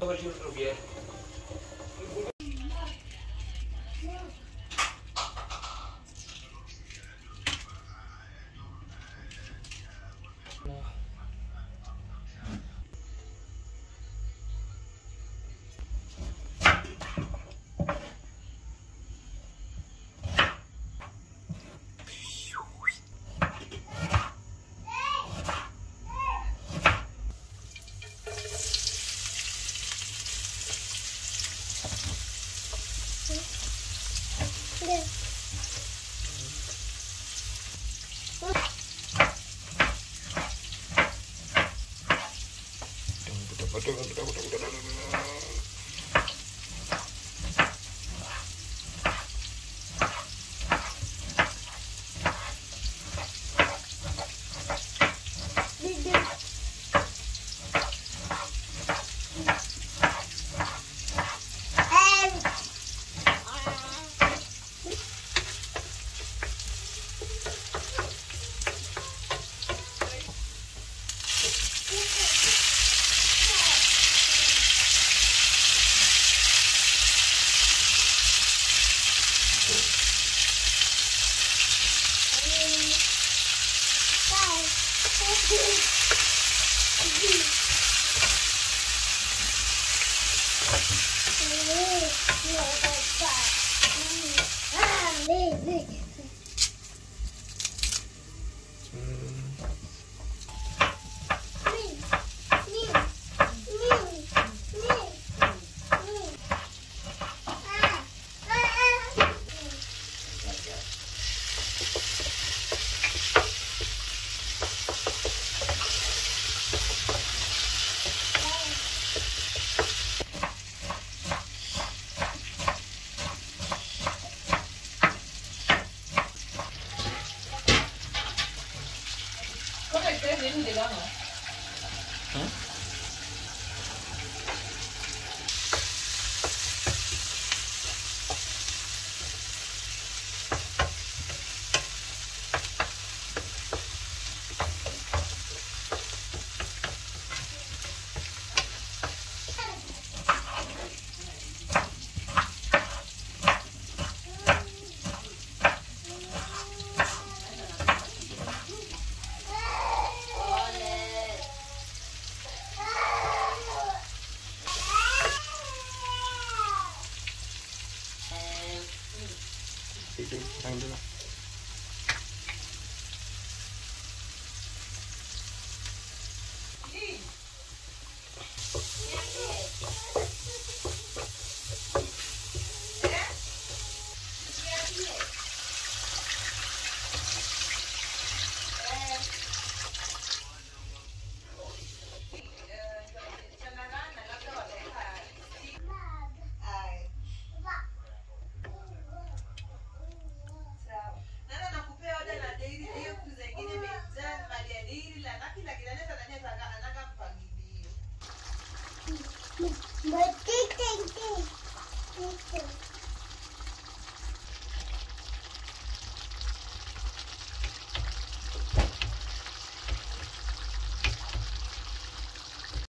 Chodź już lubię. ごちゃごちゃごちゃ。Có phải cái 你干嗯？对对，讲迎这个 But take, take, take.